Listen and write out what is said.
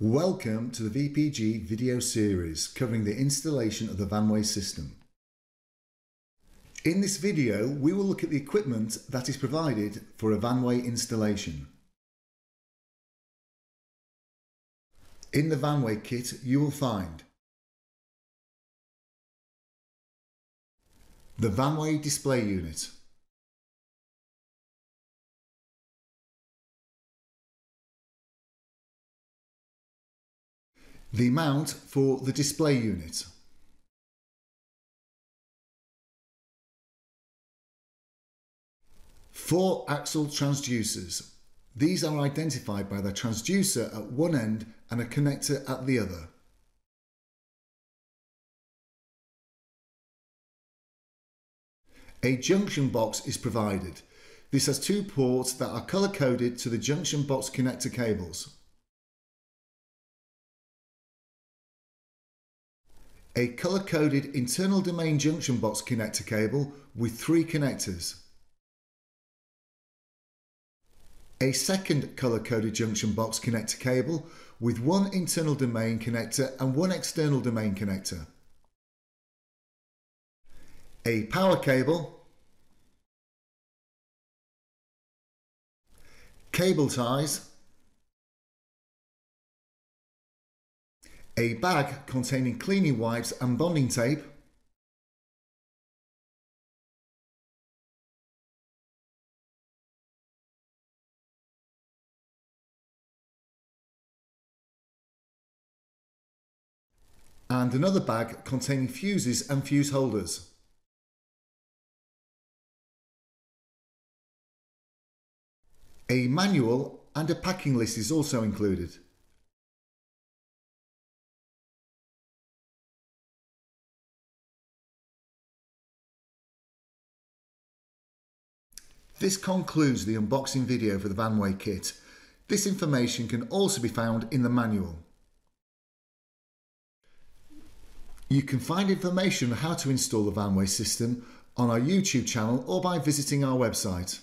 Welcome to the VPG video series covering the installation of the VanWeigh system. In this video we will look at the equipment that is provided for a VanWeigh installation. In the VanWeigh kit you will find the VanWeigh display unit The mount for the display unit. Four axle transducers. These are identified by the transducer at one end and a connector at the other. A junction box is provided. This has two ports that are colour coded to the junction box connector cables. A colour-coded internal domain junction box connector cable with three connectors. A second colour-coded junction box connector cable with one internal domain connector and one external domain connector. A power cable, cable ties, a bag containing cleaning wipes and bonding tape, and another bag containing fuses and fuse holders. A manual and a packing list is also included. This concludes the unboxing video for the VanWeigh kit. This information can also be found in the manual. You can find information on how to install the VanWeigh system on our YouTube channel or by visiting our website.